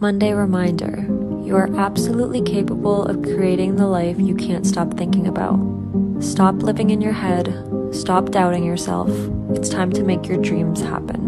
Monday reminder you are absolutely capable of creating the life you can't stop thinking about. Stop living in your head, stop doubting yourself. It's time to make your dreams happen.